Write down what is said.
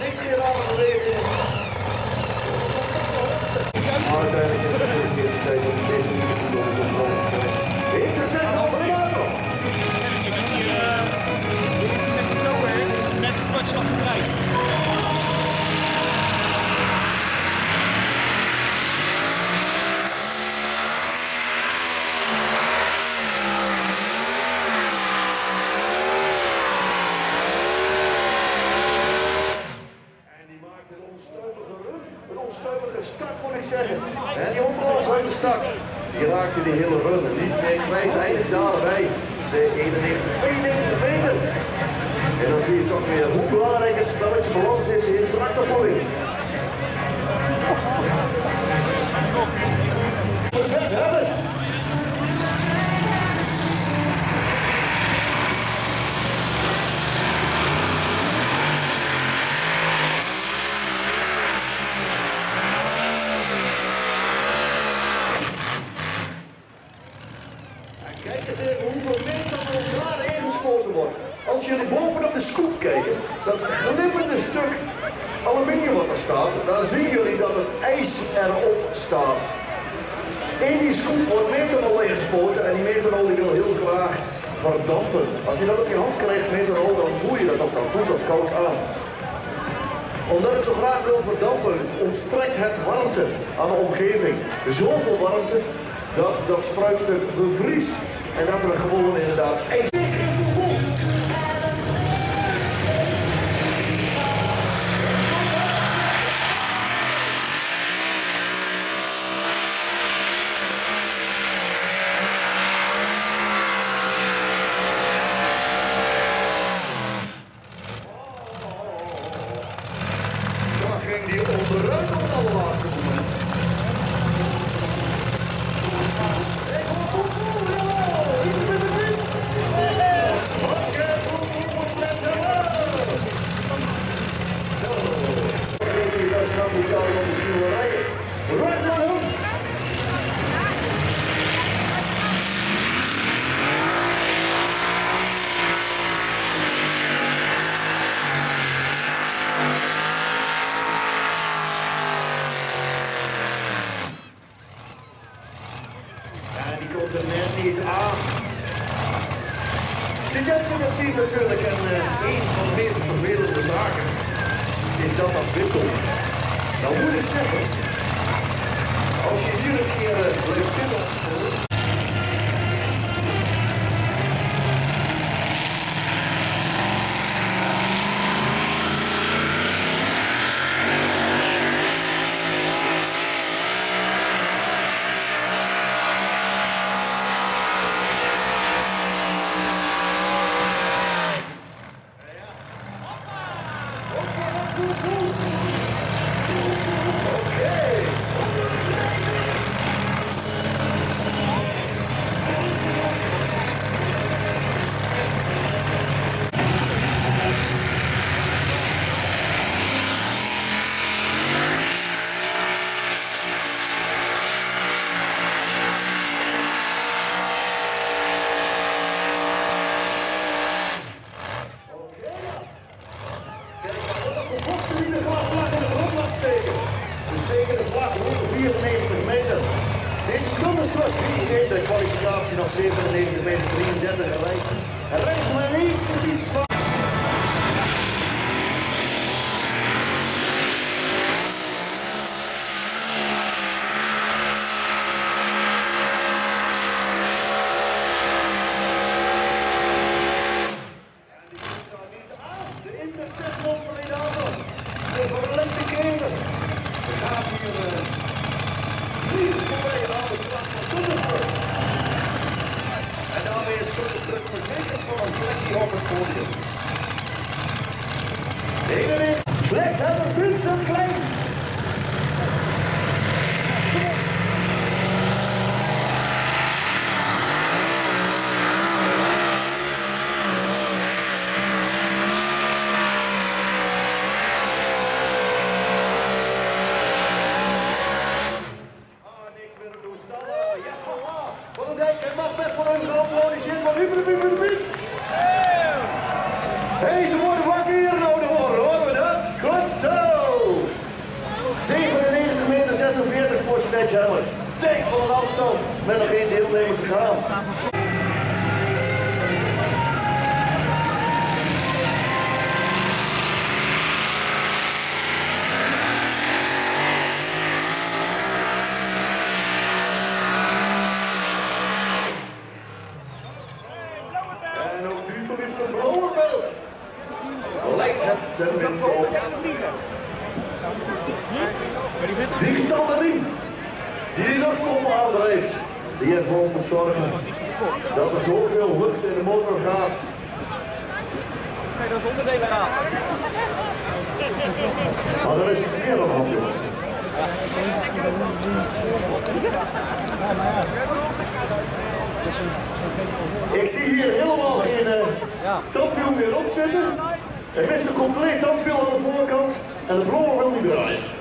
Niks meer aan geleden. De start. Die raakte die hele run niet meer kwijt. Eindigt daarbij de 91, 92 meter. En dan zie je toch weer hoe belangrijk het spelletje balans is in tractorpolling. Als jullie bovenop de scoop kijken, dat glimmende stuk aluminium wat er staat, dan zien jullie dat het ijs erop staat. In die scoop wordt methanol ingespoten en die methanol wil heel graag verdampen. Als je dat op je hand krijgt, methanol, dan voel je dat ook, dan voelt dat koud aan omdat het zo graag wil verdampen, onttrekt het warmte aan de omgeving. Zoveel warmte dat dat spruitstuk bevriest. En dat er gewoon inderdaad ijs. Dan ging die onderuit op het allerlaatste moment. Ik hoor poep, poep, jawel, hier ben ik niet. Oké, poep, poep, poep, let's go. Zo. Ik weet niet of je dat moet zouden dan misschien wel rijden. Right now. Ja, die komt er net niet aan. Studentendemocratie natuurlijk en eh, een van de meest vervelende zaken is dat dat wisselt. Nou moet ik zeggen, als je hier een keer uh, blijft zitten op school, Kijk, maar op de bochten die de vlag vlag in de grond laat steken. Dus tegen de vlag rond 94 meter. Deze kundenslag die heeft de kwalificatie nog 97 meter 33 gereikt. Hij rijdt maar en iets van. De intercept komt er niet aan. De verlengde keren. Er gaat hier uh, drie voorbij aan de slag van Kundenbrug. En daarmee is Kundenbrug verzekerd van een plekje op het podium. Tegen slecht hebben Vincent Klein. Ah, niks meer op doen. Stal aan. Ja, voilà. Van den Dijk, hij mag best wel een geapplaudiseerd van voor Sledgehammer. Take van een afstand met nog geen deelnemer te. En ook drie van Mr. Blowerbelt. Lijkt het tenminste op. Digitaal de riem. Die die luchtpomp aandrijft. Die ervoor moet zorgen dat er zoveel lucht in de motor gaat. Dat is onderdelen aan. Maar er is aan de hand, jongens. Ik zie hier helemaal geen uh, meer op zitten. Er mist een compleet tandwiel aan de voorkant en de blower wil niet draaien.